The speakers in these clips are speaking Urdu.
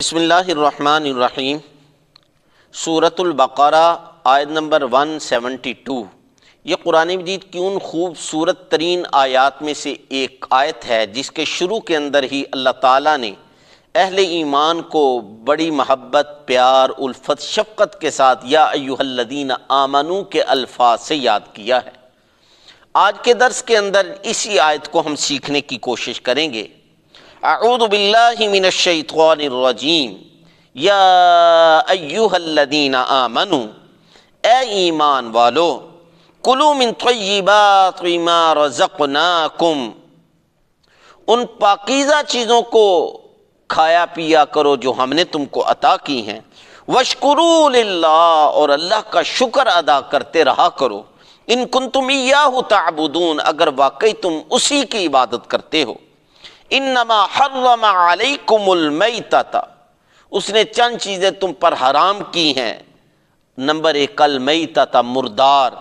بسم اللہ الرحمن الرحیم۔ سورة البقرہ، آیت نمبر 172 یہ قرآن مجید کی ان خوبصورت ترین آیات میں سے ایک آیت ہے، جس کے شروع کے اندر ہی اللہ تعالیٰ نے اہل ایمان کو بڑی محبت، پیار، الفت، شفقت کے ساتھ یا ایوہ الذین آمنو کے الفاظ سے یاد کیا ہے۔ آج کے درس کے اندر اسی آیت کو ہم سیکھنے کی کوشش کریں گے۔ اعوذ باللہ من الشیطان الرجیم یا ایوہ الذین آمنو، اے ایمان والو کلو من طیبات ما رزقناکم، ان پاکیزہ چیزوں کو کھایا پیا کرو جو ہم نے تم کو عطا کی ہیں۔ وشکرو للہ اور اللہ کا شکر ادا کرتے رہا کرو۔ ان کن تم تعبدون، اگر واقعی تم اسی کی عبادت کرتے ہو۔ انما حرم علیکم المیتتا اس نے چند چیزیں تم پر حرام کی ہیں۔ نمبر ایک المیتتا مردار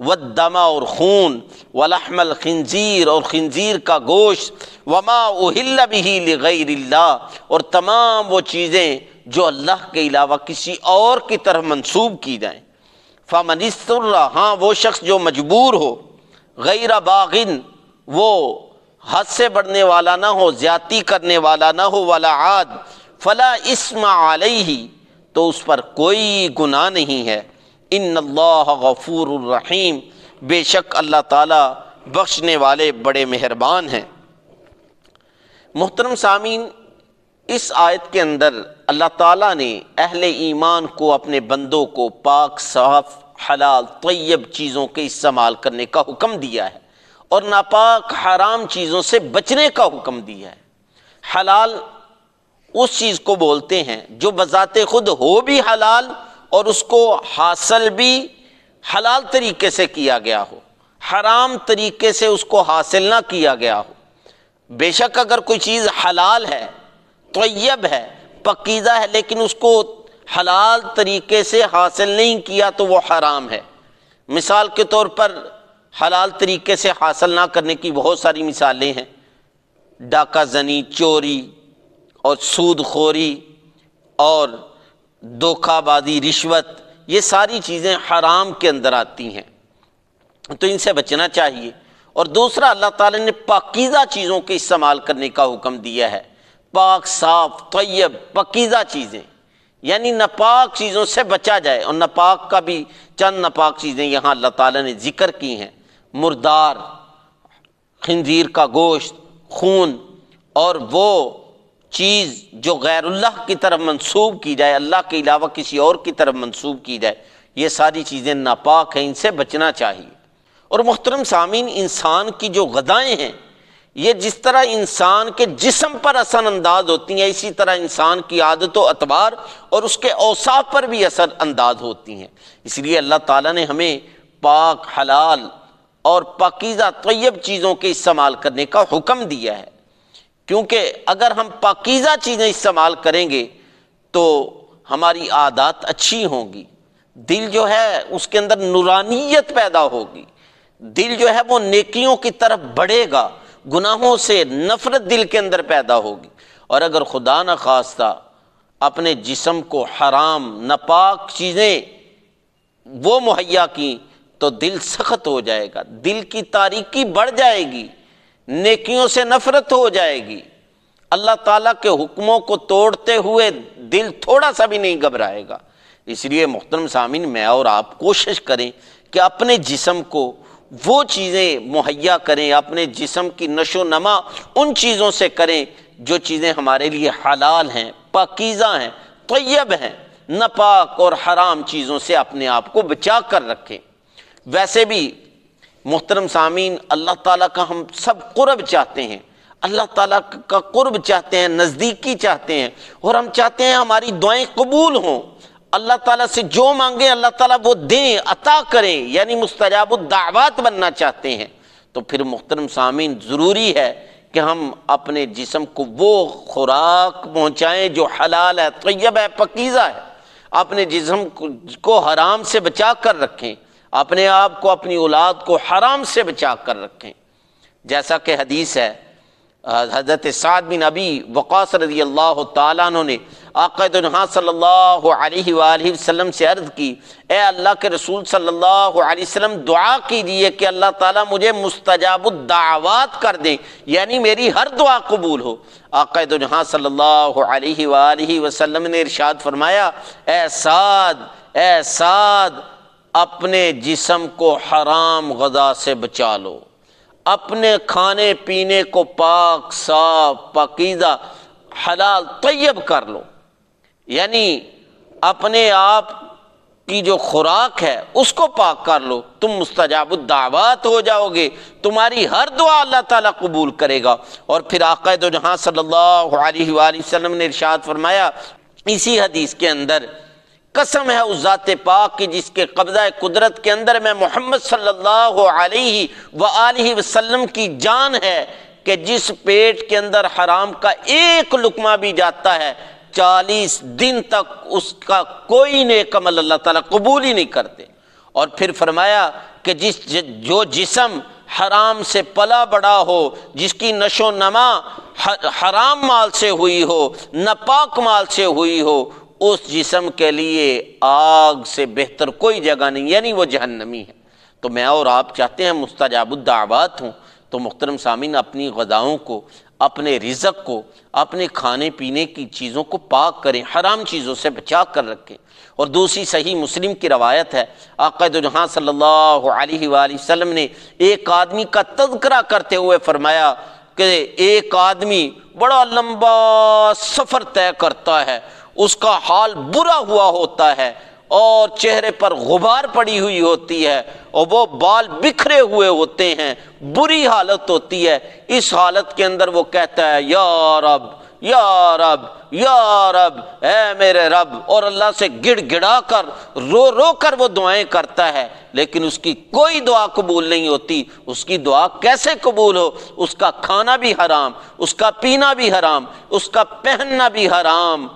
والدم اور خون، ولحم الخنزیر اور خنزیر کا گوشت، وما اہل به لغیر اللہ۔ اور تمام وہ چیزیں جو اللہ کے علاوہ کسی اور کی طرف منسوب کی جائیں۔ فمن ہاں وہ شخص جو مجبور ہو، غیر باغن، وہ حد سے بڑھنے والا نہ ہو، زیادتی کرنے والا نہ ہو والا عاد، فلا اسم علیہ، تو اس پر کوئی گناہ نہیں ہے۔ ان اللہ غفور الرحیم، بے شک اللہ تعالیٰ بخشنے والے بڑے مہربان ہیں۔ محترم سامین اس آیت کے اندر اللہ تعالیٰ نے اہل ایمان کو اپنے بندوں کو پاک، صاف، حلال، طیب چیزوں کے استعمال کرنے کا حکم دیا ہے۔ اور ناپاک حرام چیزوں سے بچنے کا حکم دیا ہے۔ حلال اس چیز کو بولتے ہیں جو بذات خود ہو بھی حلال اور اس کو حاصل بھی حلال طریقے سے کیا گیا ہو۔ حرام طریقے سے اس کو حاصل نہ کیا گیا ہو۔ بے شک اگر کوئی چیز حلال ہے، طیب ہے، پکیزہ ہے، لیکن اس کو حلال طریقے سے حاصل نہیں کیا تو وہ حرام ہے۔ مثال کے طور پر حلال طریقے سے حاصل نہ کرنے کی بہت ساری مثالیں ہیں۔ ڈاکہ زنی، چوری اور سود خوری اور دھوکہ بازی رشوت، یہ ساری چیزیں حرام کے اندر آتی ہیں۔ تو ان سے بچنا چاہیے۔ اور دوسرا، اللہ تعالی نے پاکیزہ چیزوں کے استعمال کرنے کا حکم دیا ہے۔ پاک، صاف، طیب پکیزہ چیزیں۔ یعنی ناپاک چیزوں سے بچا جائے۔ اور ناپاک کا بھی چند ناپاک چیزیں یہاں اللہ تعالیٰ نے ذکر کی ہیں۔ مردار، خنزیر کا گوشت، خون، اور وہ چیز جو غیر اللہ کی طرف منسوب کی جائے، اللہ کے علاوہ کسی اور کی طرف منسوب کی جائے، یہ ساری چیزیں ناپاک ہیں، ان سے بچنا چاہیے۔ اور محترم سامعین، انسان کی جو غدائیں ہیں، یہ جس طرح انسان کے جسم پر اثر انداز ہوتی ہیں، اسی طرح انسان کی عادت و اعتبار اور اس کے اوصاف پر بھی اثر انداز ہوتی ہیں۔ اس لیے اللہ تعالیٰ نے ہمیں پاک، حلال اور پاکیزہ طیب چیزوں کے استعمال کرنے کا حکم دیا ہے۔ کیونکہ اگر ہم پاکیزہ چیزیں استعمال کریں گے تو ہماری عادات اچھی ہوں گی۔ دل جو ہے اس کے اندر نورانیت پیدا ہوگی۔ دل جو ہے وہ نیکیوں کی طرف بڑھے گا، گناہوں سے نفرت دل کے اندر پیدا ہوگی۔ اور اگر خدا نہ خواستہ اپنے جسم کو حرام، ناپاک چیزیں وہ مہیا کی تو دل سخت ہو جائے گا، دل کی تاریکی بڑھ جائے گی، نیکیوں سے نفرت ہو جائے گی۔ اللہ تعالیٰ کے حکموں کو توڑتے ہوئے دل تھوڑا سا بھی نہیں گھبرائے گا۔ اس لیے محترم سامعین، میں اور آپ کوشش کریں کہ اپنے جسم کو وہ چیزیں مہیا کریں، اپنے جسم کی نشو و نما ان چیزوں سے کریں جو چیزیں ہمارے لیے حلال ہیں، پاکیزہ ہیں، طیب ہیں، ناپاک اور حرام چیزوں سے اپنے آپ کو بچا کر رکھیں۔ ویسے بھی محترم سامعین، اللہ تعالیٰ کا ہم سب قرب چاہتے ہیں۔ اللہ تعالیٰ کا قرب چاہتے ہیں، نزدیکی چاہتے ہیں۔ اور ہم چاہتے ہیں ہماری دعائیں قبول ہوں۔ اللہ تعالیٰ سے جو مانگیں، اللہ تعالیٰ وہ دیں، عطا کریں۔ یعنی مستجاب الدعوات بننا چاہتے ہیں۔ تو پھر محترم سامعین، ضروری ہے کہ ہم اپنے جسم کو وہ خوراک پہنچائیں جو حلال ہے، طیب ہے، پکیزہ ہے۔ اپنے جسم کو حرام سے بچا کر رکھیں۔ اپنے آپ کو، اپنی اولاد کو حرام سے بچا کر رکھیں۔ جیسا کہ حدیث ہے، حضرت سعد بن ابی وقاص رضی اللہ تعالیٰ عنہ نے آقا دنہا صلی اللہ علیہ وآلہ وسلم سے عرض کی، اے اللہ کے رسول صلی اللہ علیہ وسلم، دعا کیجیے کہ اللہ تعالیٰ مجھے مستجاب الدعوات کر دیں یعنی میری ہر دعا قبول ہو۔ آقا دنہا صلی اللہ علیہ وآلہ وسلم نے ارشاد فرمایا، اے سعد اے سعد اپنے جسم کو حرام غذا سے بچا لو۔ اپنے کھانے پینے کو پاک، صاف، پاکیزہ، حلال، طیب کر لو۔ یعنی اپنے آپ کی جو خوراک ہے، اس کو پاک کر لو۔ تم مستجاب الدعوات ہو جاؤ گے۔ تمہاری ہر دعا اللہ تعالیٰ قبول کرے گا۔ اور پھر آقا دو جہاں صلی اللہ علیہ وآلہ وسلم نے ارشاد فرمایا، اسی حدیث کے اندر قسم ہے اس ذات پاک کی جس کے قبضہ قدرت کے اندر میں محمد صلی اللہ علیہ وآلہ وسلم کی جان ہے کہ جس پیٹ کے اندر حرام کا ایک لکمہ بھی جاتا ہے، چالیس دن تک اس کا کوئی نیک عمل اللہ تعالیٰ قبول ہی نہیں کرتے۔ اور پھر فرمایا کہ جس جو جسم حرام سے پلا بڑا ہو، جس کی نشو نما حرام مال سے ہوئی ہو، ناپاک مال سے ہوئی ہو اس جسم کے لیے آگ سے بہتر کوئی جگہ نہیں یعنی وہ جہنمی ہے۔ تو میں اور آپ چاہتے ہیں مستجاب الدعوات ہوں، تو محترم سامین اپنی غذاؤں کو، اپنے رزق کو، اپنے کھانے پینے کی چیزوں کو پاک کریں، حرام چیزوں سے بچا کر رکھیں۔ اور دوسری صحیح مسلم کی روایت ہے آقا جہاں صلی اللہ علیہ وآلہ وسلم نے ایک آدمی کا تذکرہ کرتے ہوئے فرمایا کہ ایک آدمی بڑا لمبا سفر طے کرتا ہے اس کا حال برا ہوا ہوتا ہے اور چہرے پر غبار پڑی ہوئی ہوتی ہے اور وہ بال بکھرے ہوئے ہوتے ہیں، بری حالت ہوتی ہے۔ اس حالت کے اندر وہ کہتا ہے، یا رب یا رب یا رب، اے میرے رب۔ اور اللہ سے گڑ گڑا کر، رو رو کر وہ دعائیں کرتا ہے، لیکن اس کی کوئی دعا قبول نہیں ہوتی۔ اس کی دعا کیسے قبول ہو؟ اس کا کھانا بھی حرام، اس کا پینا بھی حرام، اس کا پہننا بھی حرام۔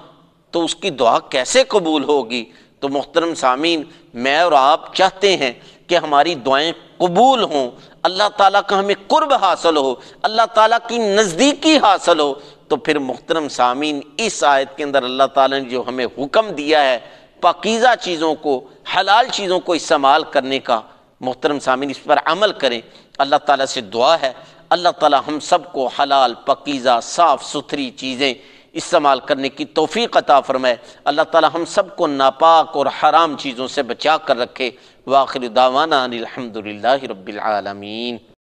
تو اس کی دعا کیسے قبول ہوگی؟ تو محترم سامین میں اور آپ چاہتے ہیں کہ ہماری دعائیں قبول ہوں۔ اللہ تعالیٰ کا ہمیں قرب حاصل ہو، اللہ تعالیٰ کی نزدیکی حاصل ہو۔ تو پھر محترم سامین اس آیت کے اندر اللہ تعالیٰ نے جو ہمیں حکم دیا ہے، پاکیزہ چیزوں کو، حلال چیزوں کو استعمال کرنے کا، محترم سامین اس پر عمل کریں۔ اللہ تعالیٰ سے دعا ہے۔ اللہ تعالیٰ ہم سب کو حلال، پاکیزہ، صاف، ستھری چیزیں استعمال کرنے کی توفیق عطا فرمائے۔ اللہ تعالی ہم سب کو ناپاک اور حرام چیزوں سے بچا کر رکھے۔ واخر دعوانا الحمد للہ رب العالمین۔